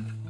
Mm-hmm.